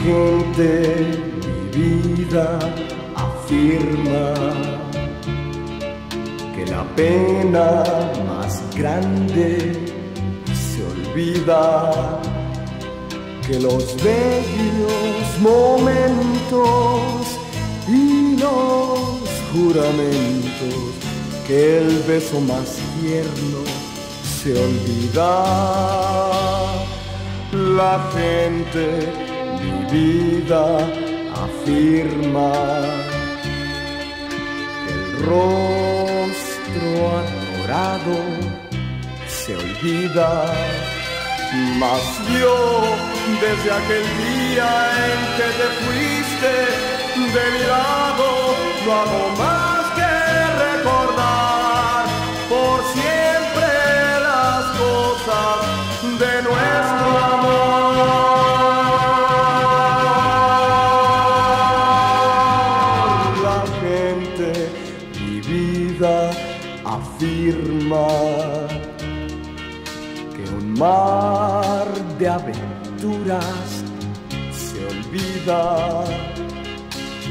gente, mi vida afirma que la pena más grande se olvida, que los bellos momentos y los juramentos, que el beso más tierno se olvida. La gente, mi vida, afirma que el rostro adorado se olvida. Mas yo, desde aquel día en que te fuiste de mi lado, no hago más mi vida, afirma que un mar de aventuras se olvida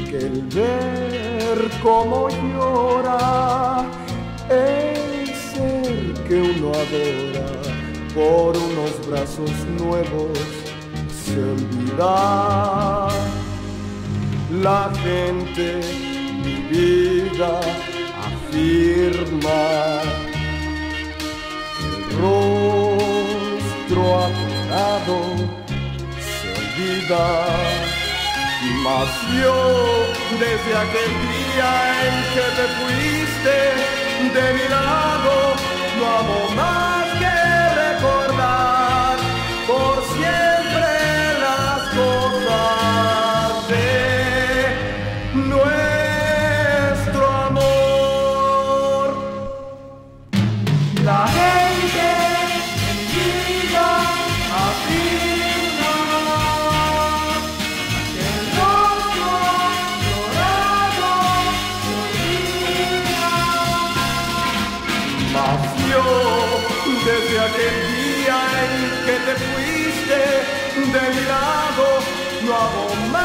que el ver cómo llora el ser que uno adora. Por unos brazos nuevos se olvida la gente afirma el rostro apurado se olvida mas yo, desde aquel día en que te fuiste de mi lado, no hago más Yo, desde aquel día en que te fuiste de mi lado, no hago más